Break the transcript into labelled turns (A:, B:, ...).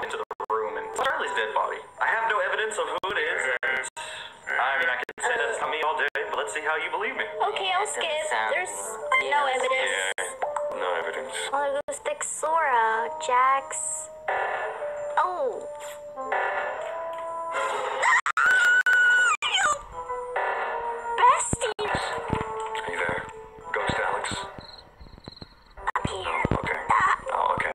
A: walked into the room and Charlie's dead body. I have no evidence of who it is, and I mean, I can say that it's not me all day, but let's see how you believe me.
B: Okay, I'll skip. There's no evidence.
A: no evidence.
B: Oh, it was Dixora, Jax.